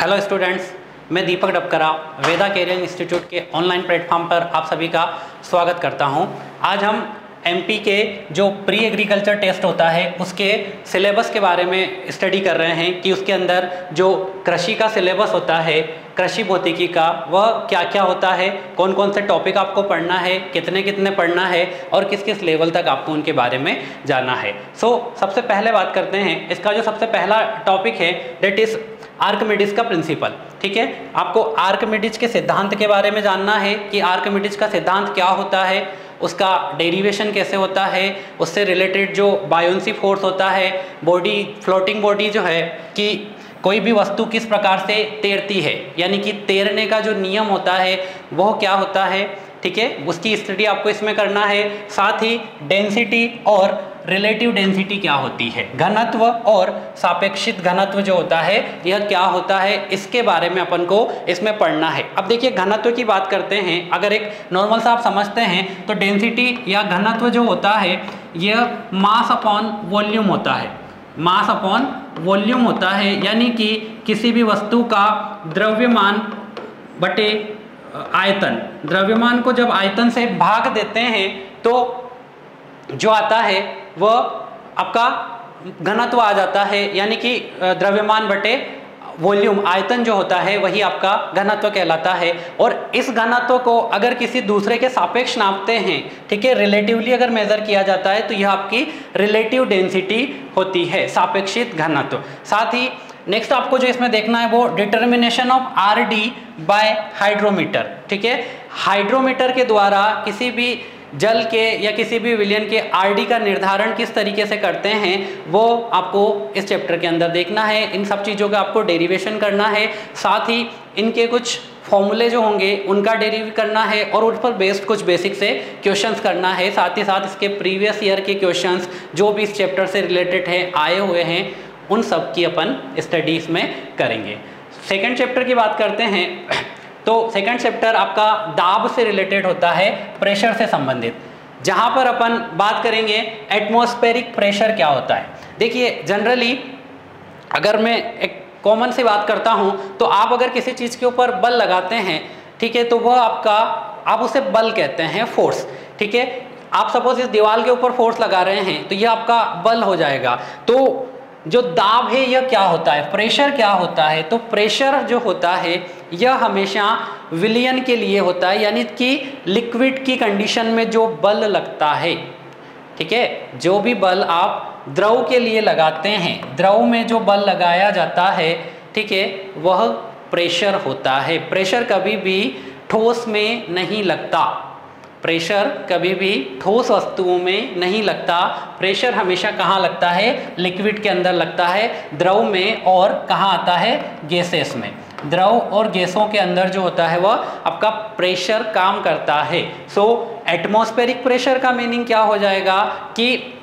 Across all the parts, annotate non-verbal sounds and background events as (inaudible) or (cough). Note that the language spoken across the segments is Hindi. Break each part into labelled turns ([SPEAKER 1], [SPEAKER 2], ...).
[SPEAKER 1] हेलो स्टूडेंट्स मैं दीपक डबकरा वेदा कैरियर इंस्टीट्यूट के ऑनलाइन प्लेटफॉर्म पर आप सभी का स्वागत करता हूँ। आज हम एमपी के जो प्री एग्रीकल्चर टेस्ट होता है उसके सिलेबस के बारे में स्टडी कर रहे हैं कि उसके अंदर जो कृषि का सिलेबस होता है कृषि भौतिकी का वह क्या क्या होता है कौन कौन से टॉपिक आपको पढ़ना है कितने कितने पढ़ना है और किस किस लेवल तक आपको उनके बारे में जानना है सो so, सबसे पहले बात करते हैं इसका जो सबसे पहला टॉपिक है डेट इज़ आर्कमिडिस का प्रिंसिपल, ठीक है? आपको आर्कमिडिस के सिद्धांत के बारे में जानना है कि आर्कमिडिस का सिद्धांत क्या होता है, उसका डेरिवेशन कैसे होता है, उससे रिलेटेड जो बायोन्सी फोर्स होता है बॉडी फ्लोटिंग बॉडी जो है कि कोई भी वस्तु किस प्रकार से तैरती है, यानी कि तैरने का जो नियम होता है, वह क्या होता है, ठीक है? उसकी स्टडी आपको इसमें करना है, साथ ही डेंसिटी और रिलेटिव डेंसिटी क्या होती है? घनत्व और सापेक्षित घनत्व जो होता है, यह क्या होता है? इसके बारे में अपन को इसमें पढ़ना है। अब देखिए, घनत्व की बात करते हैं। अगर एक नॉर्मल सा आप समझते हैं तो डेंसिटी या घनत्व जो होता है, यह मास अपॉन वॉल्यूम होता है। मास अपॉन वॉल्यूम होता है, यानी कि किसी भी वस्तु का द्रव्यमान बटे आयतन। द्रव्यमान को जब आयतन से भाग देते हैं तो जो आता है वह आपका घनत्व आ जाता है, यानी कि द्रव्यमान बटे वॉल्यूम, आयतन जो होता है, वही आपका घनत्व कहलाता है। और इस घनत्व को अगर किसी दूसरे के सापेक्ष नापते हैं, ठीक है रिलेटिवली अगर मेजर किया जाता है तो यह आपकी रिलेटिव डेंसिटी होती है, सापेक्षित घनत्व। साथ ही नेक्स्ट आपको जो इसमें देखना है, वो determination of R D by hydrometer ठीक है? हाइड्रोमीटर के द्वारा किसी भी जल के या किसी भी विलियन के आरडी का निर्धारण किस तरीके से करते हैं, वो आपको इस चैप्टर के अंदर देखना है। इन सब चीज़ों का आपको डेरिवेशन करना है। साथ ही इनके कुछ फॉर्मूले जो होंगे, उनका डेरिव करना है और उन पर बेस्ड कुछ बेसिक से क्वेश्चंस करना है। साथ ही साथ इसके प्रीवियस ईयर के क्वेश्चंस जो भी इस चैप्टर से रिलेटेड हैं, आए हुए हैं, उन सब की अपन स्टडीज़ में करेंगे। सेकेंड चैप्टर की बात करते हैं। तो सेकंड चैप्टर आपका दाब से रिलेटेड होता है प्रेशर से संबंधित। जहाँ पर अपन बात करेंगे एटमॉस्फेरिक प्रेशर क्या होता है। देखिए जनरली अगर मैं एक कॉमन से बात करता हूँ तो आप अगर किसी चीज़ के ऊपर बल लगाते हैं, ठीक है तो वह आपका, आप उसे बल कहते हैं फोर्स ठीक है। आप सपोज़ इस दीवार के ऊपर फोर्स लगा रहे हैं तो यह आपका बल हो जाएगा। तो जो दाब है, यह क्या होता है? प्रेशर क्या होता है? तो प्रेशर जो होता है, यह हमेशा विलियन के लिए होता है, यानी कि लिक्विड की कंडीशन में जो बल लगता है। ठीक है? जो भी बल आप द्रव के लिए लगाते हैं, द्रव में जो बल लगाया जाता है, ठीक है, वह प्रेशर होता है। प्रेशर कभी भी ठोस में नहीं लगता। प्रेशर कभी भी ठोस वस्तुओं में नहीं लगता। प्रेशर हमेशा कहाँ लगता है? लिक्विड के अंदर लगता है, द्रव में और कहाँ आता है? गैसेस में। द्रव और गैसों के अंदर जो होता है वह आपका प्रेशर काम करता है। सो एटमॉस्फेरिक प्रेशर का मीनिंग क्या हो जाएगा कि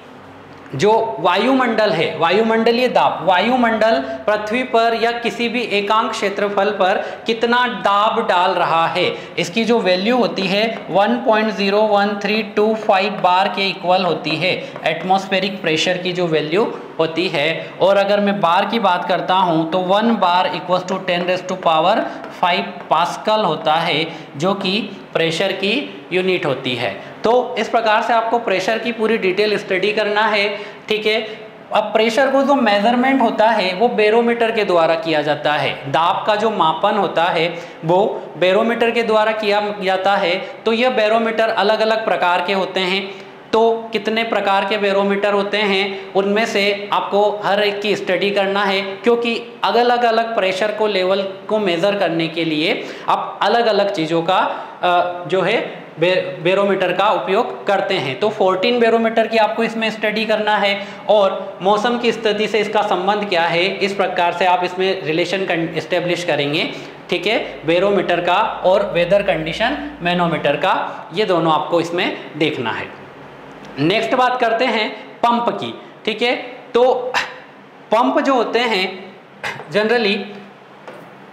[SPEAKER 1] जो वायुमंडल है, वायुमंडलीय दाब, वायुमंडल पृथ्वी पर या किसी भी एकांक क्षेत्रफल पर कितना दाब डाल रहा है, इसकी जो वैल्यू होती है 1.01325 बार के इक्वल होती है एटमॉस्फेरिक प्रेशर की जो वैल्यू होती है। और अगर मैं बार की बात करता हूँ तो one bar equal to ten raise to power five pascal होता है, जो कि प्रेशर की यूनिट होती है। तो इस प्रकार से आपको प्रेशर की पूरी डिटेल स्टडी करना है, ठीक है? अब प्रेशर को जो मेज़रमेंट होता है, वो बैरोमीटर के द्वारा किया जाता है। दाब का जो मापन होता है, वो बैरोमीटर के द्वारा किया जाता है। तो यह बैरोमीटर अलग अलग प्रकार के होते हैं। तो कितने प्रकार के बैरोमीटर होते हैं उनमें से आपको हर एक की स्टडी करना है क्योंकि अलग अलग प्रेशर को लेवल को मेज़र करने के लिए आप अलग अलग चीज़ों का जो है बे, बैरोमीटर का उपयोग करते हैं। तो 14 बैरोमीटर की आपको इसमें स्टडी करना है और मौसम की स्थिति से इसका संबंध क्या है इस प्रकार से आप इसमें रिलेशन इस्टेब्लिश करेंगे ठीक है? बैरोमीटर का और वेदर कंडीशन मैनोमीटर का ये दोनों आपको इसमें देखना है। नेक्स्ट बात करते हैं पंप की, ठीक है? तो पंप जो होते हैं, जनरली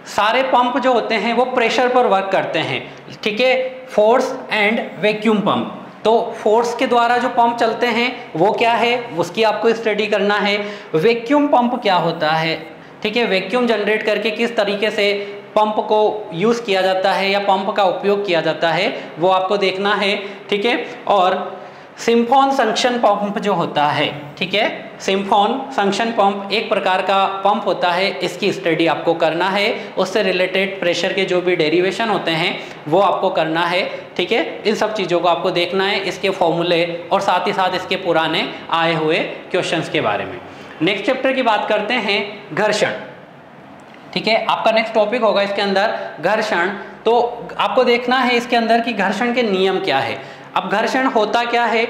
[SPEAKER 1] सारे पंप जो होते हैं वो प्रेशर पर वर्क करते हैं, ठीक है? Force and vacuum pump. तो फोर्स के द्वारा जो पंप चलते हैं, वो क्या है? उसकी आपको स्टडी करना है। वैक्यूम पंप क्या होता है, ठीक है? वैक्यूम जनरेट करके किस तरीके से पंप को यूज़ किया जाता है या पंप का उपयोग किया जाता है, वो आपको देखना है, ठीक है? और सिम्फोन संक्शन पंप जो होता है, ठीक है? सिम्फोन संक्शन पंप एक प्रकार का पंप होता है, इसकी स्टडी आपको करना है। उससे रिलेटेड प्रेशर के जो भी डेरिवेशन होते हैं, वो आपको करना है, ठीक है? इन सब चीज़ों को आपको देखना है, इसके फॉर्मूले और साथ ही साथ इसके पुराने आए हुए क्वेश्चंस के बारे में। नेक्स्ट चैप्टर की बात करते हैं, घर्षण। ठीक है? आपका नेक्स्ट टॉपिक होगा इसके अंदर, घर्षण। तो आपको देखना है इसके अंदर कि घर्षण के नियम क्या है। अब घर्षण होता क्या है?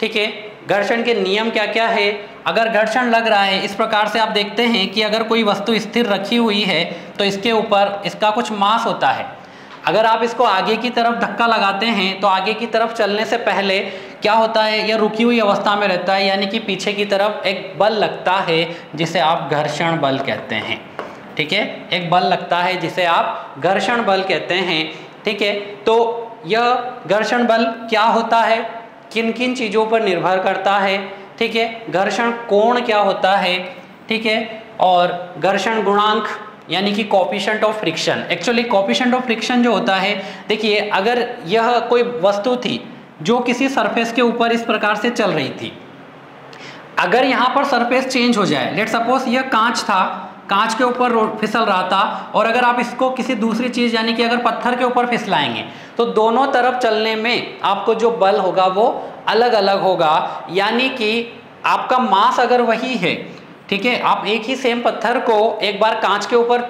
[SPEAKER 1] ठीक है, घर्षण के नियम क्या क्या है? अगर घर्षण लग रहा है, इस प्रकार से आप देखते हैं कि अगर कोई वस्तु स्थिर रखी हुई है तो इसके ऊपर इसका कुछ मास होता है। अगर आप इसको आगे की तरफ़ धक्का लगाते हैं तो आगे की तरफ़ चलने से पहले क्या होता है यह रुकी हुई अवस्था में रहता है, यानी कि पीछे की तरफ़ एक बल लगता है, जिसे आप घर्षण बल कहते हैं। ठीक है, एक बल लगता है, जिसे आप घर्षण बल कहते हैं। ठीक है तो यह घर्षण बल क्या होता है? किन किन चीज़ों पर निर्भर करता है? ठीक है, घर्षण कोण क्या होता है? ठीक है, और घर्षण गुणांक, यानी कि coefficient of friction actually coefficient of friction जो होता है, देखिए, अगर यह कोई वस्तु थी जो किसी सरफेस के ऊपर इस प्रकार से चल रही थी, अगर यहाँ पर सरफेस चेंज हो जाए लेट सपोज़ यह कांच था कांच के ऊपर फिसल रहा था और अगर आप इसको किसी दूसरी चीज़, यानी कि अगर पत्थर के ऊपर फिसलाएँगे तो दोनों तरफ़ चलने में आपको जो बल होगा वो अलग अलग होगा। यानी कि आपका मास अगर वही है, ठीक है, आप एक ही सेम पत्थर को एक बार कांच के ऊपर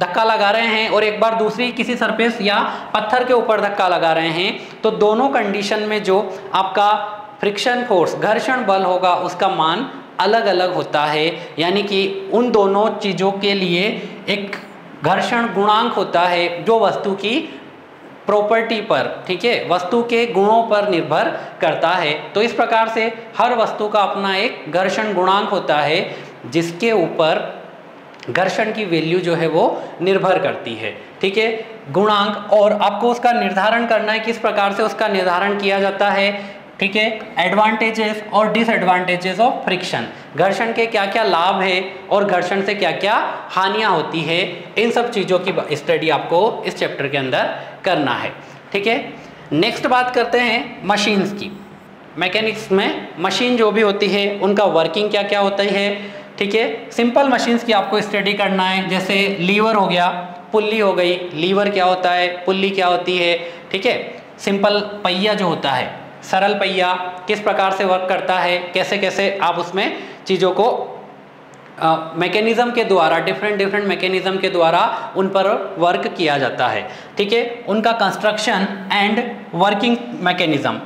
[SPEAKER 1] धक्का लगा रहे हैं और एक बार दूसरी किसी सरफेस या पत्थर के ऊपर धक्का लगा रहे हैं तो दोनों कंडीशन में जो आपका फ्रिक्शन फोर्स घर्षण बल होगा, उसका मान अलग अलग होता है, यानी कि उन दोनों चीज़ों के लिए एक घर्षण गुणांक होता है जो वस्तु की प्रॉपर्टी पर, ठीक है? वस्तु के गुणों पर निर्भर करता है। तो इस प्रकार से हर वस्तु का अपना एक घर्षण गुणांक होता है, जिसके ऊपर घर्षण की वैल्यू जो है वो निर्भर करती है, ठीक है? गुणांक और आपको उसका निर्धारण करना है, किस प्रकार से उसका निर्धारण किया जाता है? ठीक है? एडवांटेजेस और डिसएडवांटेजेस ऑफ़ फ्रिक्शन घर्षण के क्या क्या लाभ है और घर्षण से क्या क्या हानियाँ होती है? इन सब चीज़ों की स्टडी आपको इस चैप्टर के अंदर करना है। ठीक है? नेक्स्ट बात करते हैं मशीन्स की। मैकेनिक्स में मशीन जो भी होती है, उनका वर्किंग क्या क्या होता है? ठीक है? सिंपल मशीन्स की आपको स्टडी करना है, जैसे लीवर हो गया, पुल्ली हो गई लीवर क्या होता है, पुल्ली क्या होती है? ठीक है? सिंपल पहिया जो होता है सरल पहिया, किस प्रकार से वर्क करता है, कैसे कैसे आप उसमें चीज़ों को मैकेनिज़्म के द्वारा डिफरेंट डिफरेंट मैकेनिज़्म के द्वारा उन पर वर्क किया जाता है। ठीक है? उनका कंस्ट्रक्शन एंड वर्किंग मैकेनिज़्म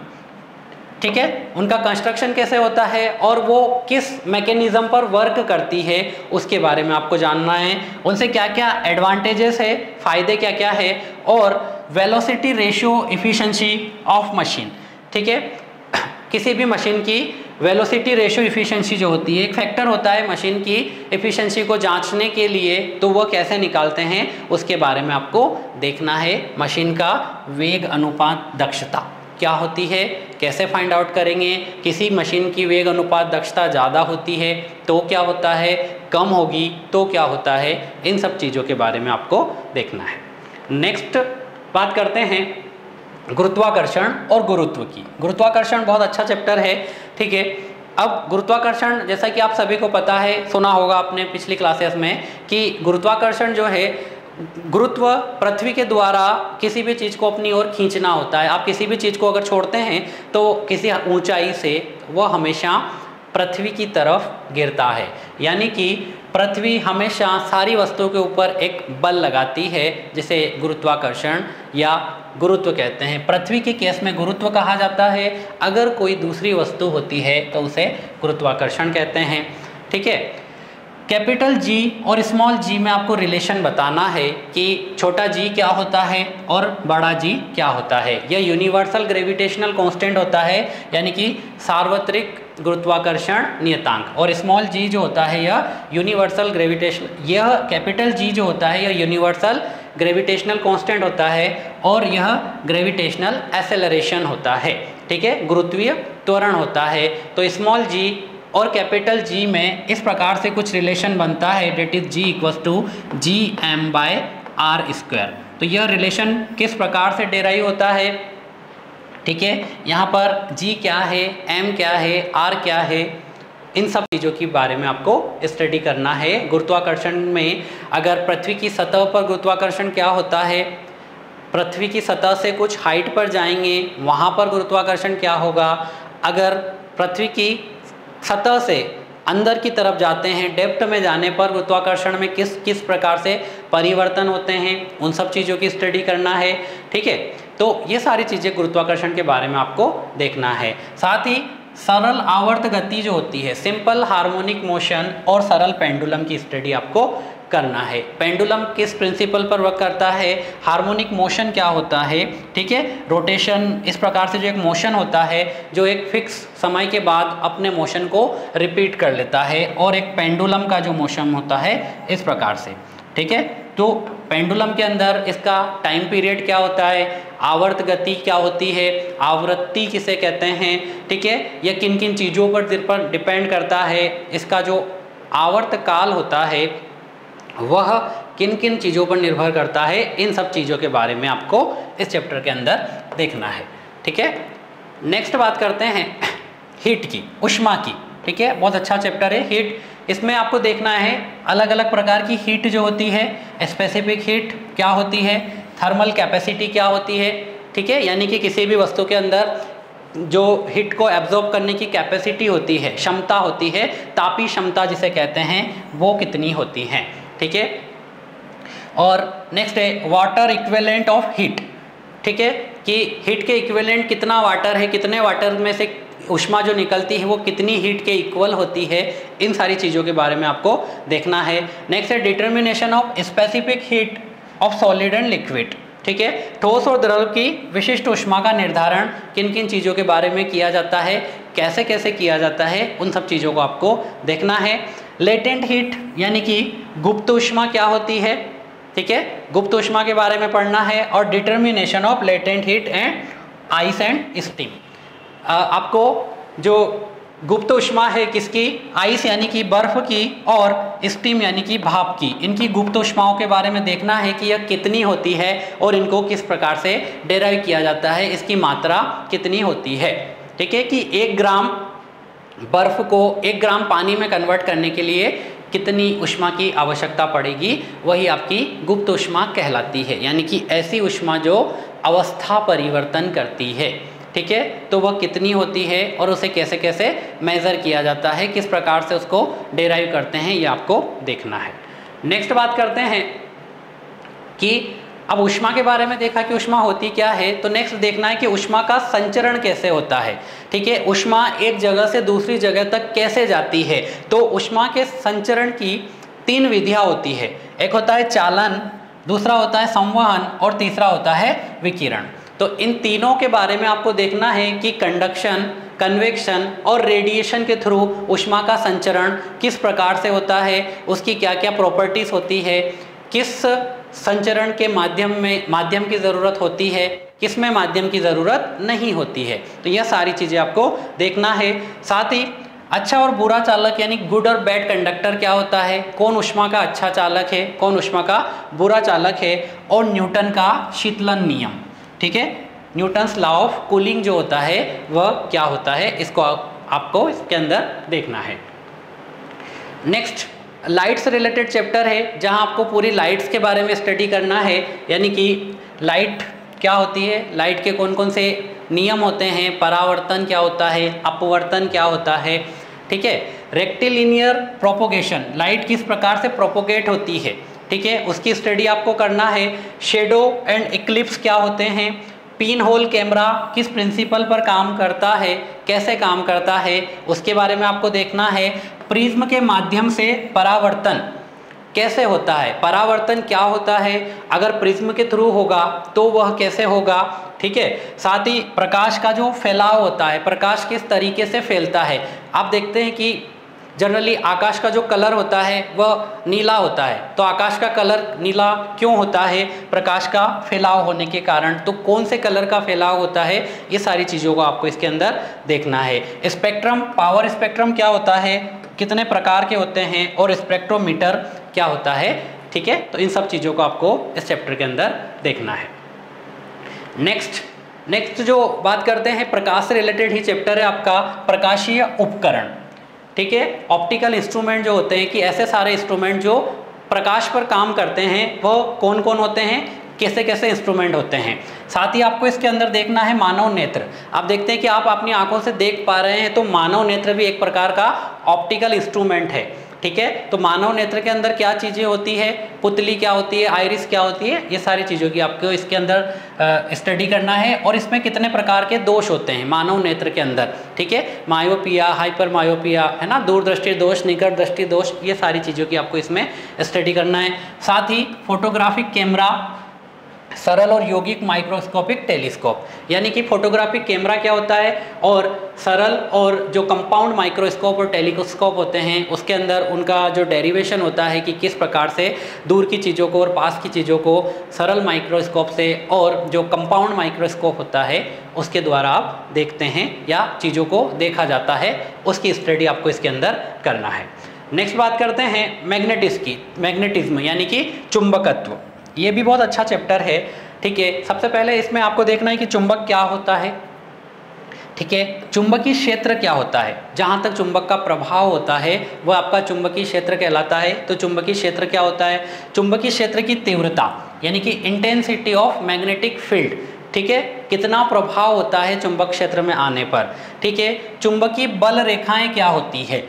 [SPEAKER 1] ठीक है? उनका कंस्ट्रक्शन कैसे होता है और वो किस मैकेनिज़्म पर वर्क करती है, उसके बारे में आपको जानना है। उनसे क्या क्या एडवांटेजेस है, फ़ायदे क्या क्या है और velocity ratio efficiency of machine ठीक है? (coughs) किसी भी मशीन की वेलोसिटी रेशो इफ़िशेंसी जो होती है, एक फैक्टर होता है मशीन की इफ़िशेंसी को जांचने के लिए तो वह कैसे निकालते हैं, उसके बारे में आपको देखना है मशीन का वेग अनुपात दक्षता। क्या होती है? कैसे फाइंड आउट करेंगे? किसी मशीन की वेग अनुपात दक्षता ज़्यादा होती है तो क्या होता है? कम होगी तो क्या होता है? इन सब चीज़ों के बारे में आपको देखना है। नेक्स्ट बात करते हैं। गुरुत्वाकर्षण और गुरुत्व की। गुरुत्वाकर्षण बहुत अच्छा चैप्टर है, ठीक है? अब गुरुत्वाकर्षण, जैसा कि आप सभी को पता है, सुना होगा आपने पिछली क्लासेस में, कि गुरुत्वाकर्षण जो है, गुरुत्व पृथ्वी के द्वारा किसी भी चीज़ को अपनी ओर खींचना होता है। आप किसी भी चीज़ को अगर छोड़ते हैं तो किसी ऊंचाई से वह हमेशा पृथ्वी की तरफ़ गिरता है। यानी कि पृथ्वी हमेशा सारी वस्तुओं के ऊपर एक बल लगाती है, जिसे गुरुत्वाकर्षण या गुरुत्व कहते हैं। पृथ्वी के केस में गुरुत्व कहा जाता है। अगर कोई दूसरी वस्तु होती है तो उसे गुरुत्वाकर्षण कहते हैं। ठीक है? कैपिटल जी और स्मॉल जी में आपको रिलेशन बताना है कि छोटा जी क्या होता है और बड़ा जी क्या होता है। यह यूनिवर्सल ग्रेविटेशनल कांस्टेंट होता है, यानी कि सार्वत्रिक गुरुत्वाकर्षण नियतांक। और स्मॉल जी जो होता है, यह यूनिवर्सल ग्रेविटेशन यह कैपिटल जी जो होता है, यह यूनिवर्सल ग्रेविटेशनल कांस्टेंट होता है और यह ग्रेविटेशनल एसेलरेशन होता है। ठीक है? गुरुत्वीय त्वरण होता है। तो स्मॉल जी और कैपिटल जी में इस प्रकार से कुछ रिलेशन बनता है that is G equals to G M by R square तो यह रिलेशन किस प्रकार से डेराइव होता है? ठीक है, यहाँ पर g क्या है, m क्या है, r क्या है, इन सब चीज़ों के बारे में आपको स्टडी करना है। गुरुत्वाकर्षण में अगर पृथ्वी की सतह पर गुरुत्वाकर्षण क्या होता है? पृथ्वी की सतह से कुछ हाइट पर जाएँगे, वहाँ पर गुरुत्वाकर्षण क्या होगा? अगर पृथ्वी की सतह से अंदर की तरफ़ जाते हैं डेप्ट में जाने पर गुरुत्वाकर्षण में किस किस प्रकार से परिवर्तन होते हैं, उन सब चीज़ों की स्टडी करना है, ठीक है? तो ये सारी चीज़ें गुरुत्वाकर्षण के बारे में आपको देखना है। साथ ही सरल आवर्त गति जो होती है सिंपल हार्मोनिक मोशन और सरल पेंडुलम की स्टडी आपको करना है। पेंडुलम किस प्रिंसिपल पर वर्क करता है? हार्मोनिक मोशन क्या होता है? ठीक है? रोटेशन, इस प्रकार से जो एक मोशन होता है, जो एक फिक्स समय के बाद अपने मोशन को रिपीट कर लेता है और एक पेंडुलम का जो मोशन होता है, इस प्रकार से। ठीक है? तो पेंडुलम के अंदर इसका टाइम पीरियड क्या होता है? आवर्त गति क्या होती है? आवृत्ति किसे कहते हैं? ठीक है? यह किन किन चीज़ों पर डिपेंड करता है? इसका जो आवर्त काल होता है वह किन किन चीज़ों पर निर्भर करता है, इन सब चीज़ों के बारे में आपको इस चैप्टर के अंदर देखना है। ठीक है? नेक्स्ट बात करते हैं हीट की, उष्मा की। ठीक है? बहुत अच्छा चैप्टर है हीट इसमें आपको देखना है अलग अलग प्रकार की हीट जो होती है स्पेसिफिक हीट क्या होती है थर्मल कैपेसिटी क्या होती है, ठीक है? यानी कि किसी भी वस्तु के अंदर जो हीट को एब्जॉर्ब करने की कैपेसिटी होती है, क्षमता होती है, तापी क्षमता जिसे कहते हैं, वो कितनी होती है? ठीक है? और नेक्स्ट है वाटर इक्वेलेंट ऑफ़ हीट ठीक है? कि हीट के इक्वेलेंट कितना वाटर है, कितने वाटर में से उष्मा जो निकलती है, वो कितनी हीट के इक्वल होती है, इन सारी चीज़ों के बारे में आपको देखना है। नेक्स्ट है determination of specific heat of solid and liquid ठीक है? ठोस और द्रव की विशिष्ट उष्मा का निर्धारण किन किन चीज़ों के बारे में किया जाता है? कैसे कैसे किया जाता है, उन सब चीज़ों को आपको देखना है। लेटेंट हीट यानी कि गुप्त उष्मा क्या होती है? ठीक है? गुप्त उष्मा के बारे में पढ़ना है और determination of latent heat and ice and steam आपको जो गुप्त उष्मा है किसकी? आइस यानी कि बर्फ़ की और स्टीम यानी कि भाप की। इनकी गुप्त उष्माओं के बारे में देखना है कि यह कितनी होती है और इनको किस प्रकार से डेराइव किया जाता है, इसकी मात्रा कितनी होती है। ठीक है कि एक ग्राम बर्फ़ को, एक ग्राम पानी में कन्वर्ट करने के लिए कितनी उष्मा की आवश्यकता पड़ेगी, वही आपकी गुप्त उष्मा कहलाती है। यानी कि ऐसी उष्मा जो अवस्था परिवर्तन करती है। ठीक है? तो वह कितनी होती है और उसे कैसे कैसे मेज़र किया जाता है, किस प्रकार से उसको डेराइव करते हैं, ये आपको देखना है। नेक्स्ट बात करते हैं कि अब उष्मा के बारे में देखा कि उष्मा होती क्या है तो नेक्स्ट देखना है कि उष्मा का संचरण कैसे होता है। ठीक है, उष्मा एक जगह से दूसरी जगह तक कैसे जाती है? तो उष्मा के संचरण की तीन विधियाँ होती है। एक होता है चालन, दूसरा होता है संवहन और तीसरा होता है विकिरण। तो इन तीनों के बारे में आपको देखना है कि कंडक्शन कन्वेक्शन और रेडिएशन के थ्रू उष्मा का संचरण किस प्रकार से होता है, उसकी क्या क्या प्रॉपर्टीज़ होती है, किस संचरण के माध्यम में, माध्यम की ज़रूरत होती है किसमें माध्यम की ज़रूरत नहीं होती है। तो यह सारी चीज़ें आपको देखना है। साथ ही अच्छा और बुरा चालक यानी गुड और बैड कंडक्टर क्या होता है? कौन उष्मा का अच्छा चालक है, कौन उष्मा का बुरा चालक है? और न्यूटन का शीतलन नियम, ठीक है? न्यूटन्स लॉ ऑफ़ कूलिंग जो होता है, वह क्या होता है? इसको आपको इसके अंदर देखना है। नेक्स्ट लाइट से रिलेटेड चैप्टर है, जहाँ आपको पूरी लाइट्स के बारे में स्टडी करना है, यानी कि लाइट क्या होती है? लाइट के कौन कौन से नियम होते हैं? परावर्तन क्या होता है? अपवर्तन क्या होता है? ठीक है? रेक्टिलिनियर प्रोपोगेशन लाइट किस प्रकार से प्रोपोगेट होती है? ठीक है? उसकी स्टडी आपको करना है। शेडो एंड इक्लिप्स क्या होते हैं? पिन होल कैमरा किस प्रिंसिपल पर काम करता है, कैसे काम करता है, उसके बारे में आपको देखना है। प्रिज्म के माध्यम से परावर्तन कैसे होता है, परावर्तन क्या होता है, अगर प्रिज्म के थ्रू होगा तो वह कैसे होगा, ठीक है। साथ ही प्रकाश का जो फैलाव होता है, प्रकाश किस तरीके से फैलता है, आप देखते हैं कि जनरली आकाश का जो कलर होता है, वह नीला होता है। तो आकाश का कलर नीला क्यों होता है? प्रकाश का फैलाव होने के कारण। तो कौन से कलर का फैलाव होता है? ये सारी चीज़ों को आपको इसके अंदर देखना है। स्पेक्ट्रम पावर स्पेक्ट्रम क्या होता है? कितने प्रकार के होते हैं? और स्पेक्ट्रोमीटर क्या होता है? ठीक है? तो इन सब चीज़ों को आपको इस चैप्टर के अंदर देखना है। नेक्स्ट नेक्स्ट जो बात करते हैं, प्रकाश से रिलेटेड ही चैप्टर है आपका, प्रकाशीय उपकरण। ठीक है? ऑप्टिकल इंस्ट्रूमेंट जो होते हैं कि ऐसे सारे इंस्ट्रूमेंट जो प्रकाश पर काम करते हैं, वो कौन कौन होते हैं? कैसे कैसे इंस्ट्रूमेंट होते हैं? साथ ही आपको इसके अंदर देखना है मानव नेत्र। आप देखते हैं कि आप अपनी आँखों से देख पा रहे हैं तो मानव नेत्र भी एक प्रकार का ऑप्टिकल इंस्ट्रूमेंट है। ठीक है? तो मानव नेत्र के अंदर क्या चीज़ें होती है? पुतली क्या होती है? आयरिस क्या होती है? ये सारी चीज़ों की आपको इसके अंदर स्टडी करना है। और इसमें कितने प्रकार के दोष होते हैं मानव नेत्र के अंदर, ठीक है? मायोपिया हाइपर मायोपिया है ना? दूरदृष्टि दोष निकट दृष्टि दोष, ये सारी चीज़ों की आपको इसमें स्टडी करना है। साथ ही फोटोग्राफिक कैमरा सरल और यौगिक माइक्रोस्कोपिक टेलीस्कोप, यानी कि फोटोग्राफिक कैमरा क्या होता है? और सरल और जो कंपाउंड माइक्रोस्कोप और टेलीस्कोप होते हैं, उसके अंदर उनका जो डेरिवेशन होता है कि किस प्रकार से दूर की चीज़ों को और पास की चीज़ों को सरल माइक्रोस्कोप से और जो कंपाउंड माइक्रोस्कोप होता है, उसके द्वारा आप देखते हैं या चीज़ों को देखा जाता है। उसकी स्टडी आपको इसके अंदर करना है। नेक्स्ट बात करते हैं मैग्नेटिस की, मैग्नेटिज्म, यानी कि चुंबकत्व। ये भी बहुत अच्छा चैप्टर है, ठीक है? सबसे पहले इसमें आपको देखना है कि चुंबक क्या होता है, ठीक है? चुंबकीय क्षेत्र क्या होता है? जहाँ तक चुंबक का प्रभाव होता है वह आपका चुंबकीय क्षेत्र कहलाता है। तो चुंबकीय क्षेत्र क्या होता है? चुंबकीय क्षेत्र की तीव्रता, यानी कि इंटेंसिटी ऑफ़ मैग्नेटिक फ़ील्ड ठीक है? कितना प्रभाव होता है चुंबक क्षेत्र में आने पर, ठीक है? चुंबकीय बल रेखाएँ क्या होती है,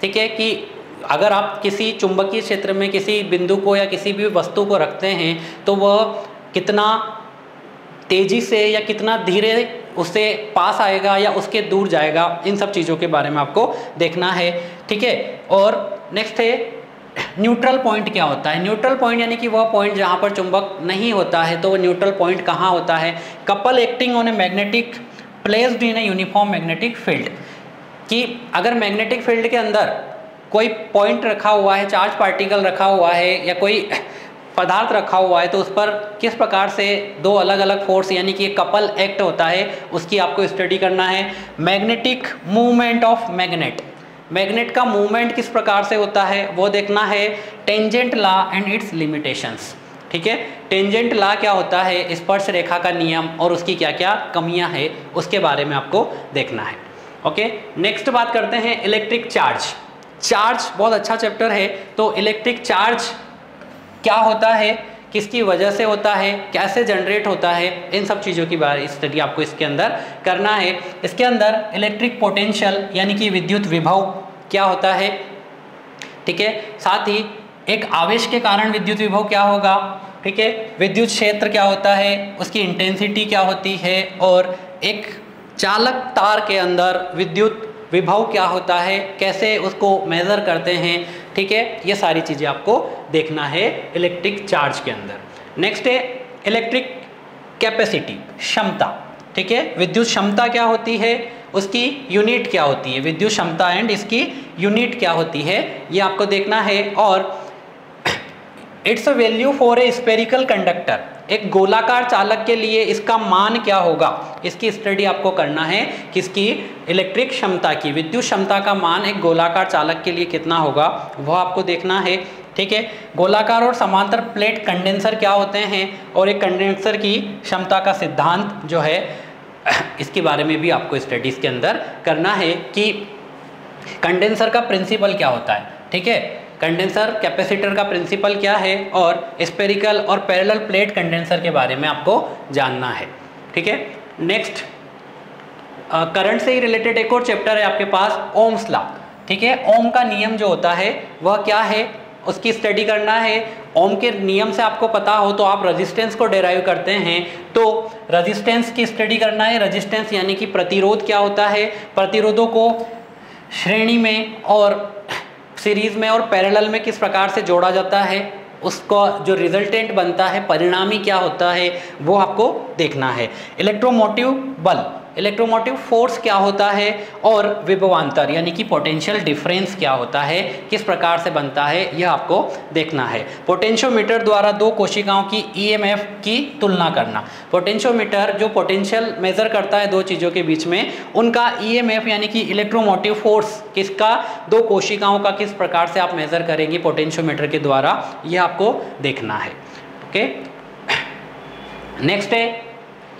[SPEAKER 1] ठीक है? कि अगर आप किसी चुंबकीय क्षेत्र में किसी बिंदु को या किसी भी वस्तु को रखते हैं तो वह कितना तेज़ी से या कितना धीरे उससे पास आएगा या उसके दूर जाएगा, इन सब चीज़ों के बारे में आपको देखना है, ठीक है? और नेक्स्ट है न्यूट्रल पॉइंट क्या होता है? न्यूट्रल पॉइंट यानी कि वह पॉइंट जहाँ पर चुंबक नहीं होता है तो वह न्यूट्रल पॉइंट कहाँ होता है? Couple acting on a magnetic placed in a uniform magnetic field कि अगर मैग्नेटिक फ़ील्ड के अंदर कोई पॉइंट रखा हुआ है चार्ज पार्टिकल रखा हुआ है, या कोई पदार्थ रखा हुआ है तो उस पर किस प्रकार से दो अलग अलग फोर्स यानी कि कपल एक्ट होता है, उसकी आपको स्टडी करना है। Magnetic movement of magnet magnet का मूवमेंट किस प्रकार से होता है, वो देखना है tangent law and its limitations ठीक है? टेंजेंट ला क्या होता है, स्पर्श रेखा का नियम और उसकी क्या क्या कमियाँ है, उसके बारे में आपको देखना है। ओके नेक्स्ट बात करते हैं इलेक्ट्रिक चार्ज चार्ज, बहुत अच्छा चैप्टर है। तो इलेक्ट्रिक चार्ज क्या होता है? किसकी वजह से होता है? कैसे जनरेट होता है? इन सब चीज़ों की बारे स्टडी आपको इसके अंदर करना है। इसके अंदर इलेक्ट्रिक पोटेंशियल यानी कि विद्युत विभव क्या होता है? ठीक है? साथ ही एक आवेश के कारण विद्युत विभव क्या होगा? ठीक है? विद्युत क्षेत्र क्या होता है? उसकी इंटेंसिटी क्या होती है? और एक चालक तार के अंदर विद्युत विभव क्या होता है, कैसे उसको मेज़र करते हैं, ठीक है? ये सारी चीज़ें आपको देखना है इलेक्ट्रिक चार्ज के अंदर। नेक्स्ट है इलेक्ट्रिक कैपेसिटी क्षमता, ठीक है? विद्युत क्षमता क्या होती है? उसकी यूनिट क्या होती है? विद्युत क्षमता एंड इसकी यूनिट क्या होती है? ये आपको देखना है और its value for a spherical conductor एक गोलाकार चालक के लिए इसका मान क्या होगा? इसकी स्टडी आपको करना है किसकी इलेक्ट्रिक क्षमता की, विद्युत क्षमता का मान एक गोलाकार चालक के लिए कितना होगा? वह आपको देखना है, ठीक है? गोलाकार और समांतर प्लेट कंडेंसर क्या होते हैं? और एक कंडेंसर की क्षमता का सिद्धांत जो है, (coughs) इसके बारे में भी आपको स्टडीज़ के अंदर करना है कि कंडेंसर का प्रिंसिपल क्या होता है, ठीक है? कंडेंसर कैपेसिटर का प्रिंसिपल क्या है और स्पेरिकल और पैरेलल प्लेट कंडेंसर के बारे में आपको जानना है। ठीक है? नेक्स्ट करंट से ही रिलेटेड एक और चैप्टर है आपके पास ओम्स लॉ ठीक है? ओम का नियम जो होता है, वह क्या है? उसकी स्टडी करना है। ओम के नियम से आपको पता हो तो आप रेजिस्टेंस को डेराइव करते हैं। तो रेजिस्टेंस की स्टडी करना है। रेजिस्टेंस यानी कि प्रतिरोध क्या होता है? प्रतिरोधों को श्रेणी में और सीरीज़ में और पैरेलल में किस प्रकार से जोड़ा जाता है, उसका जो रिजल्टेंट बनता है, परिणामी क्या होता है, वो आपको देखना है। इलेक्ट्रोमोटिव बल। इलेक्ट्रोमोटिव फोर्स क्या होता है और विभवांतर, यानी कि पोटेंशियल डिफरेंस क्या होता है, किस प्रकार से बनता है, यह आपको देखना है। पोटेंशियोमीटर द्वारा दो कोशिकाओं की ईएमएफ की तुलना करना। पोटेंशियोमीटर जो पोटेंशियल मेजर करता है दो चीज़ों के बीच में, उनका ईएमएफ यानी कि इलेक्ट्रोमोटिव फोर्स किसका, दो कोशिकाओं का किस प्रकार से आप मेजर करेंगे पोटेंशियोमीटर के द्वारा, यह आपको देखना है। ओके नेक्स्ट (coughs) है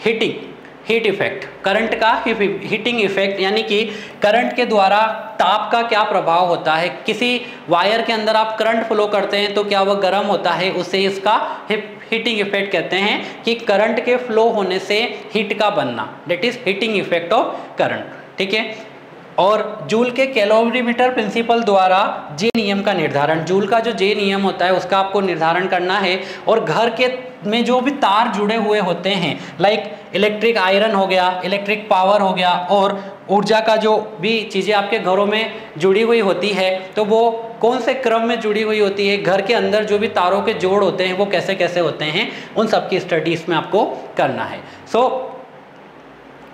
[SPEAKER 1] हीटिंग हीट इफ़ेक्ट करंट का हीटिंग इफ़ेक्ट यानी कि करंट के द्वारा ताप का क्या प्रभाव होता है? किसी वायर के अंदर आप करंट फ्लो करते हैं तो क्या वह गर्म होता है? उससे इसका हीटिंग इफ़ेक्ट कहते हैं कि करंट के फ्लो होने से हीट का बनना. That is heating effect of current ठीक है? और जूल के कैलोरीमीटर प्रिंसिपल द्वारा जे नियम का निर्धारण जूल का जो जे नियम होता है उसका आपको निर्धारण करना है। और घर के में जो भी तार जुड़े हुए होते हैं लाइक इलेक्ट्रिक आयरन हो गया इलेक्ट्रिक पावर हो गया और ऊर्जा का जो भी चीज़ें आपके घरों में जुड़ी हुई होती है तो वो कौन से क्रम में जुड़ी हुई होती है घर के अंदर जो भी तारों के जोड़ होते हैं वो कैसे कैसे होते हैं उन सब की स्टडी इसमें आपको करना है। सो so,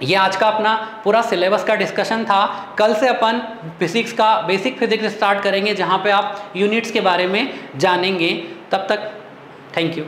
[SPEAKER 1] ये आज का अपना पूरा सिलेबस का डिस्कशन था। कल से अपन फिजिक्स का बेसिक फिजिक्स स्टार्ट करेंगे, जहाँ पे आप यूनिट्स के बारे में जानेंगे। तब तक थैंक यू